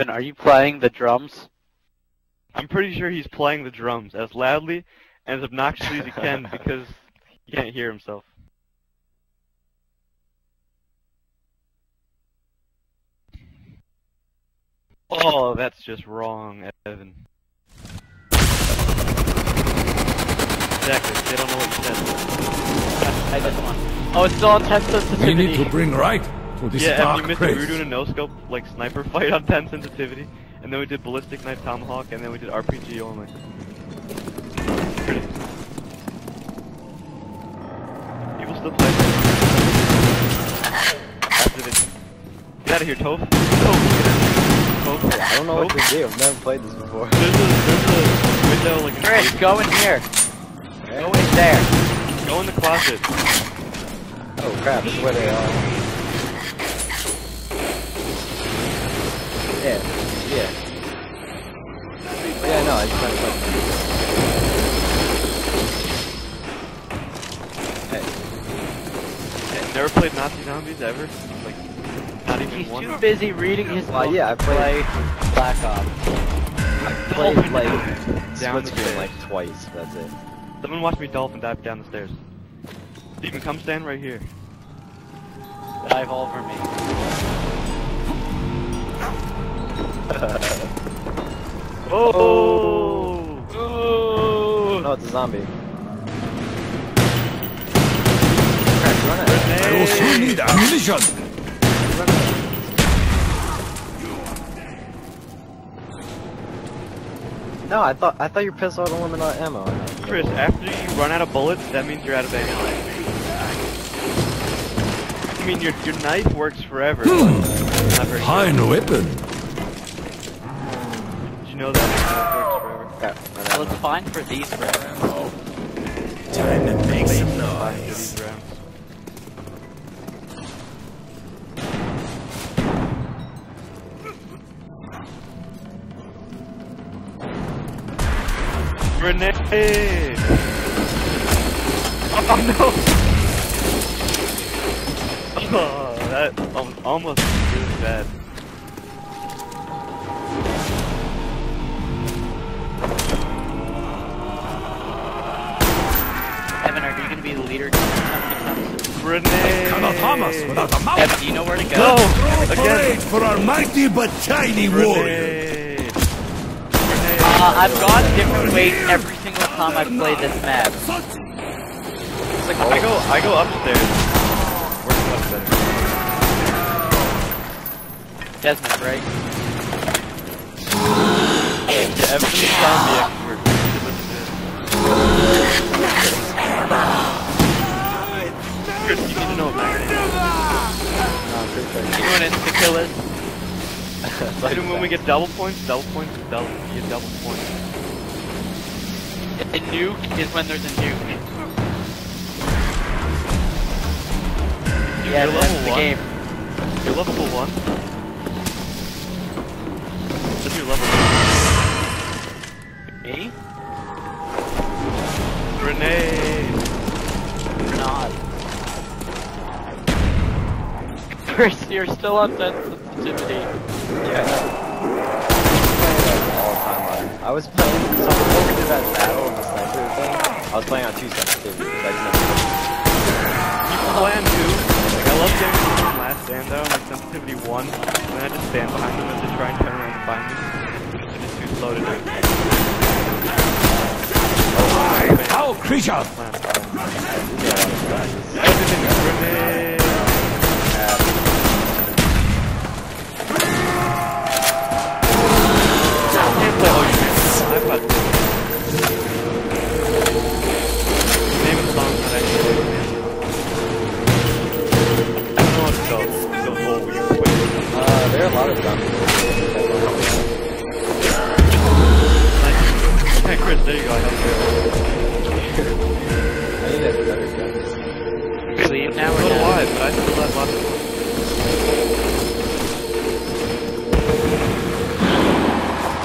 Evan, are you playing the drums? I'm pretty sure he's playing the drums as loudly and as obnoxiously as he can because he can't hear himself. Oh, that's just wrong, Evan. Exactly. They don't know what you said. I did one. Oh, it's still on test We need to bring right to this Yeah, Evan, dark you missed it. We were doing a no scope like sniper fight on 10 sensitivity, and then we did ballistic knife tomahawk, and then we did RPG only. People still play. Get out of here, Toph. Toph. Toph. I don't know what to do. I've never played this before. There's a, there's a window like Chris, go in here. Go in there. Go in the closet. Oh crap, this is where they are. Yeah, yeah. Yeah, no, I just tried to find Hey, Hey, Never played Nazi zombies ever? Like, not even He's one? too busy reading his Well, book yeah, I played- play Black Ops. I played like Down split the screen like twice, that's it. Someone watch me dolphin dive down the stairs. Steven, come stand right here. Dive over me. Oh! Ooh. No, it's a zombie. Crap, run at it. I also need ammunition. Run at it. No, I thought I thought your pistol had unlimited ammo. Chris, after you run out of bullets, that means you're out of ammo. I mean, your your knife works forever. but it's not Fine weapon. Good. Know that? Works forever. Crap, run Well, it's fine for these rounds. Time to make some noise. these rounds. Grenade! Oh no! Oh, that almost really bad. Leader? Evan, Grenade! Cannot harm us without a mouth. do you know where to go? Go! Parade Again! for our mighty but tiny warrior. Grenade! Uh, I've gone different ways every single time I've played this map. It's like, I go, I go upstairs. Works much better. Desmond, right? Yeah, Evan's a zombie expert. You should listen to him. Chris, you need to know what my name is. No, I'm pretty sure. You know what insta kill is? It's like Even when we get double points, double points double, you get double points. A nuke is when there's a nuke. Dude, Yeah, you're that's level the one. game. You're level one. That's your level one. Me? Grenade! Chris, you're still on sensitivity. Yeah. All time on. I was playing so before we did that battle of the sniper thing. I was playing on two sensitivity. I just never You plan to. Like, I love getting to the last stand though, like sensitivity 1, and then I just stand behind them as they try and turn around and find me. It's just too slow to do. Foul creature. Lot of zombies. Hey Chris, there you go. I helped I need a better gun. We leave now you. or So do not? I, but I still have lots of.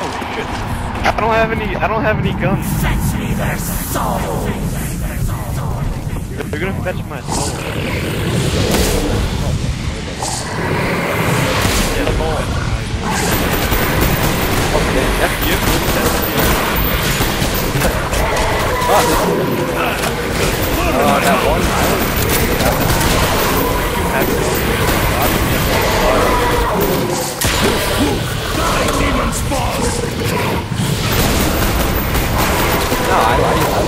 Oh shit! I don't have any. I don't have any guns. their souls. They're gonna fetch my soul. That's you. You. oh, that spawn. No, I like I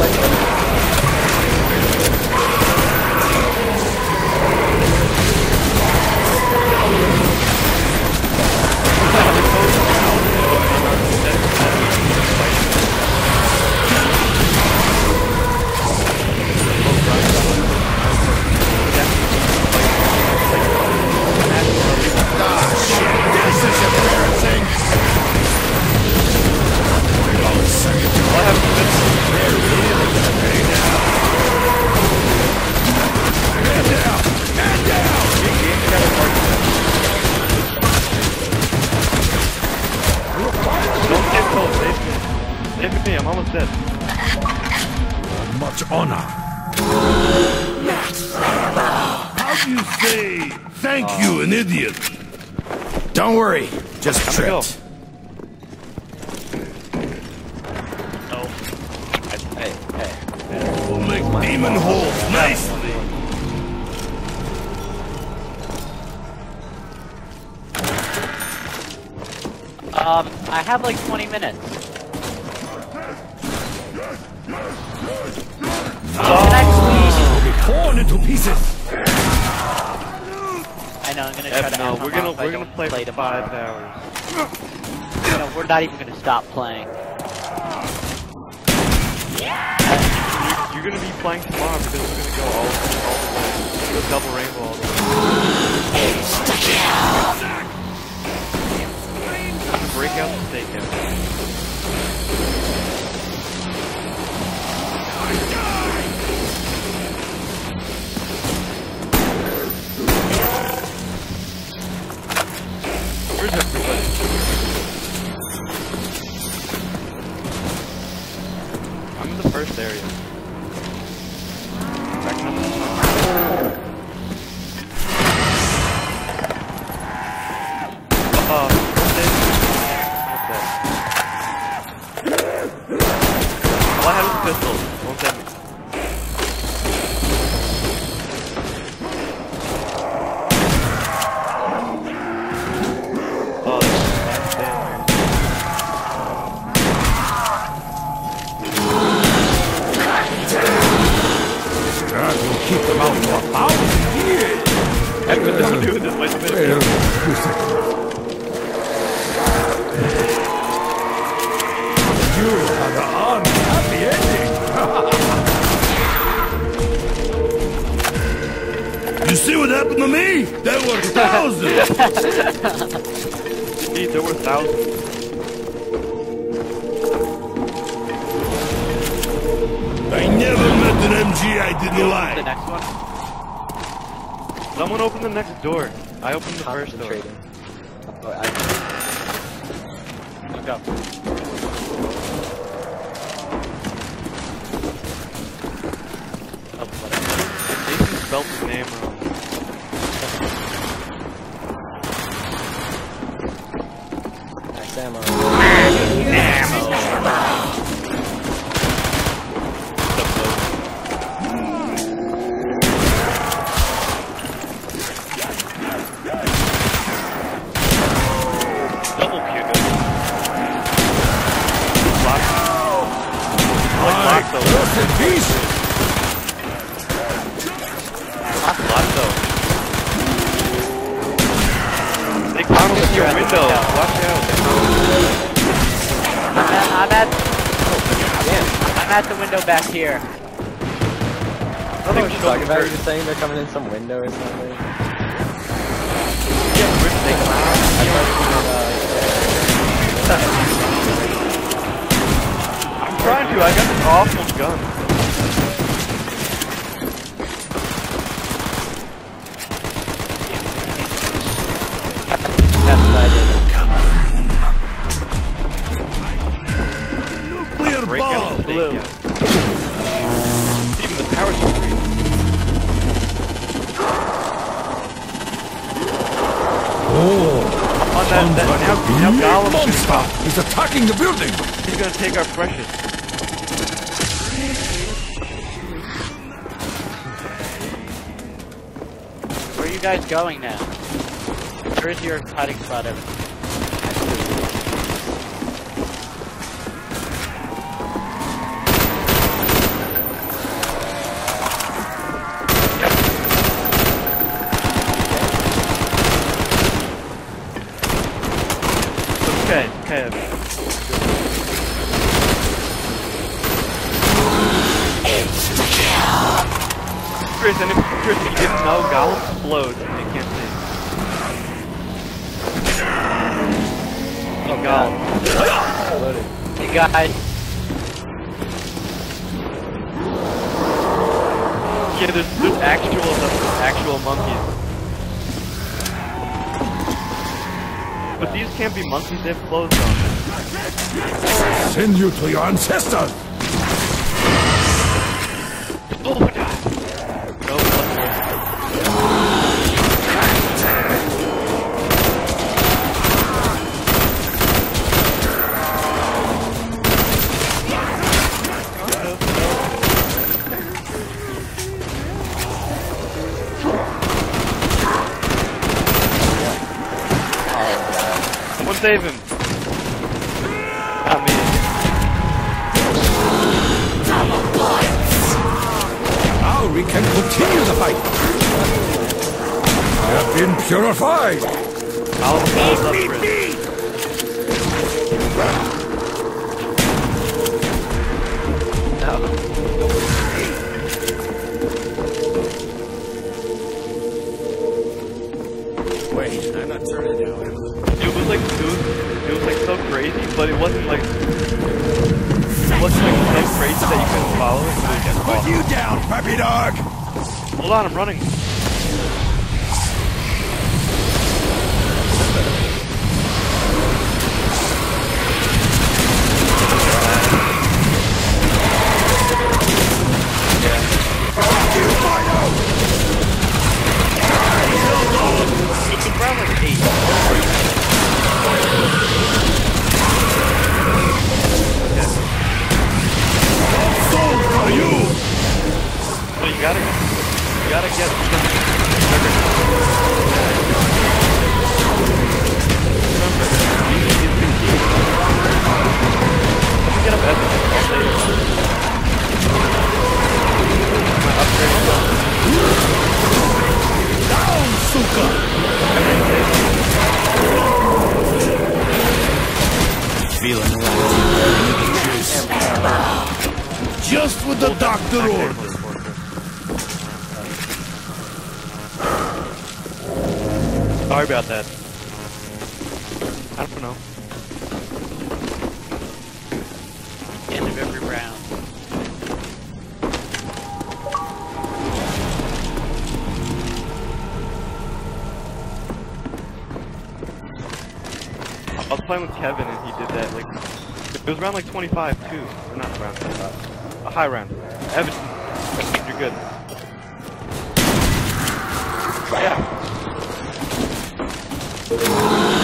Don't worry, just Time to go. tripped. Hey, hey. We'll make demon holes nicely. Um, I have like 20 minutes. Can I please? Torn into pieces. Know, I'm gonna try Eb, to no, we're gonna we're gonna don't play, for tomorrow. five hours. No, we're not even gonna stop playing. You're gonna be playing tomorrow because we're gonna go all, all the way. The double rainbow all the way. Break out the stakeout. All I had was There were thousands. Dude, there were thousands. I never met an MG I didn't The like. next one? Someone open the next door. I opened the first door. Concentrating. Oh, I, Let's go. Oh, whatever. Jason spelled his name wrong. Nice ammo. Double Q good. Lock. I like Lotso. Rest in peace. Lotso. They climb up your window. Watch out. I'm at, I'm at, I'm at the window back here. I don't know what you're talking about. Oh, you're just saying they're coming in some window or something. Yeah, Rich, they climb. I thought uh, I'm trying to. I got this awful gun. blue. Even the parachute oh. green. Oh! On that, that like now, now Gollum monster is attacking the building. He's gonna take our precious. Where are you guys going now? Where's your hiding spot, Evan? Okay. Chris, and if Chris, didn't know, Gollum explodes and you can't see. Oh God. Hey guys, Yeah, there's, there's actual there's actual monkeys. But these can't be monkeys, they have clothes on. Send you to your ancestors. Fight. I have been purified. I'll hold up Chris. Wait, I'm not turning down. It was like it was, it was like so crazy, but it wasn't like it wasn't like so crazy that you couldn't follow it. But it just Put you down, puppy dog. Hold on, I'm running. About that. I don't know. end of every round. I was playing with Kevin and he did that like it was around like 25 too. Or not around 25. A high round. Evan, you're good. Yeah. Thank you.